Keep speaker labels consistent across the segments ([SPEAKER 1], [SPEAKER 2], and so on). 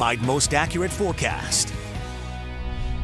[SPEAKER 1] certified most accurate forecast.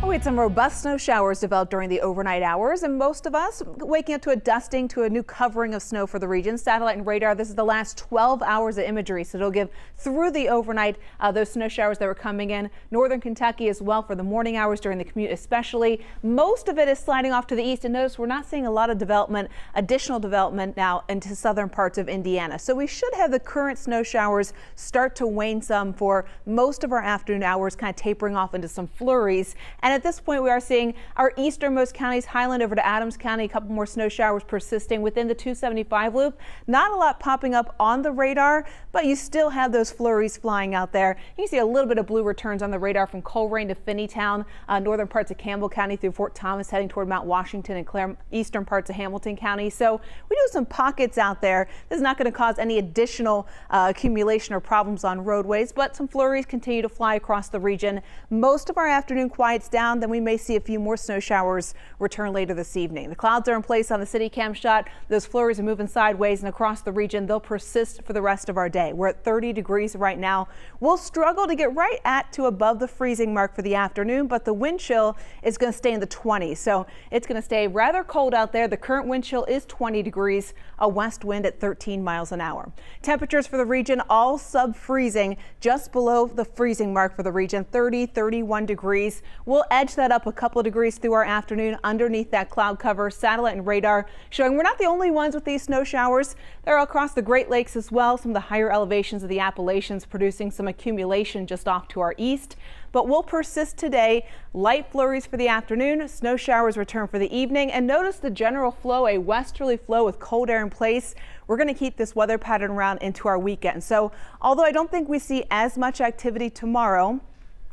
[SPEAKER 2] Oh, we had some robust snow showers develop during the overnight hours, and most of us waking up to a dusting to a new covering of snow for the region. Satellite and radar, this is the last 12 hours of imagery, so it'll give through the overnight uh, those snow showers that were coming in. Northern Kentucky as well for the morning hours during the commute, especially. Most of it is sliding off to the east, and notice we're not seeing a lot of development, additional development now into southern parts of Indiana. So we should have the current snow showers start to wane some for most of our afternoon hours, kind of tapering off into some flurries. And at this point, we are seeing our easternmost counties, Highland over to Adams County, a couple more snow showers persisting within the 275 loop. Not a lot popping up on the radar, but you still have those flurries flying out there. You can see a little bit of blue returns on the radar from Colerain to Finneytown, uh, northern parts of Campbell County through Fort Thomas, heading toward Mount Washington and Clare, eastern parts of Hamilton County. So we do have some pockets out there. This is not going to cause any additional uh, accumulation or problems on roadways, but some flurries continue to fly across the region. Most of our afternoon quiets down, then we may see a few more snow showers return later this evening. The clouds are in place on the city cam shot. Those flurries are moving sideways and across the region. They'll persist for the rest of our day. We're at 30 degrees right now. We'll struggle to get right at to above the freezing mark for the afternoon, but the wind chill is going to stay in the 20s. So it's going to stay rather cold out there. The current wind chill is 20 degrees, a west wind at 13 miles an hour. Temperatures for the region all sub freezing, just below the freezing mark for the region, 30, 31 degrees. We'll edge that up a couple of degrees through our afternoon underneath that cloud cover. Satellite and radar showing we're not the only ones with these snow showers. They're across the Great Lakes as well. Some of the higher elevations of the Appalachians producing some accumulation just off to our east but will persist today. Light flurries for the afternoon, snow showers return for the evening, and notice the general flow, a westerly flow with cold air in place. We're going to keep this weather pattern around into our weekend. So although I don't think we see as much activity tomorrow,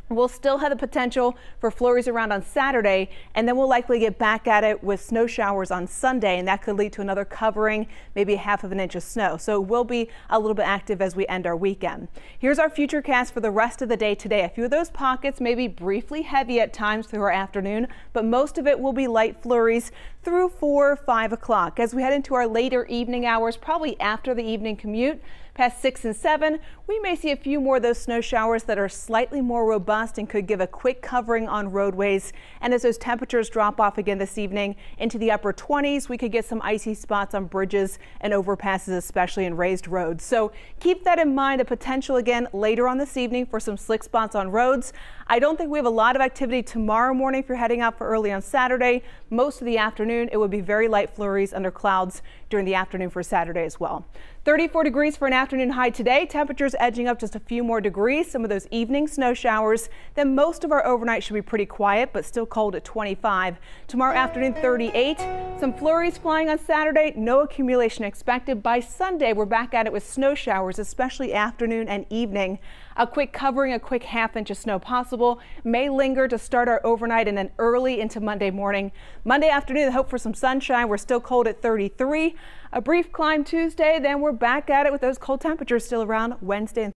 [SPEAKER 2] We'll still have the potential for flurries around on Saturday, and then we'll likely get back at it with snow showers on Sunday, and that could lead to another covering, maybe half of an inch of snow. So we'll be a little bit active as we end our weekend. Here's our future cast for the rest of the day today. A few of those pockets may be briefly heavy at times through our afternoon, but most of it will be light flurries through 4 or 5 o'clock. As we head into our later evening hours, probably after the evening commute, past 6 and 7, we may see a few more of those snow showers that are slightly more robust and could give a quick covering on roadways. And as those temperatures drop off again this evening into the upper 20s, we could get some icy spots on bridges and overpasses, especially in raised roads. So keep that in mind, a potential again later on this evening for some slick spots on roads. I don't think we have a lot of activity tomorrow morning if you're heading out for early on Saturday. Most of the afternoon, it would be very light flurries under clouds during the afternoon for Saturday as well. 34 degrees for an afternoon high today. Temperatures edging up just a few more degrees. Some of those evening snow showers. Then most of our overnight should be pretty quiet, but still cold at 25. Tomorrow afternoon, 38. Some flurries flying on Saturday. No accumulation expected. By Sunday, we're back at it with snow showers, especially afternoon and evening. A quick covering, a quick half inch of snow possible. May linger to start our overnight and then early into Monday morning. Monday afternoon, hope for some sunshine. We're still cold at 33. A brief climb Tuesday, then we're back at it with those cold temperatures still around Wednesday and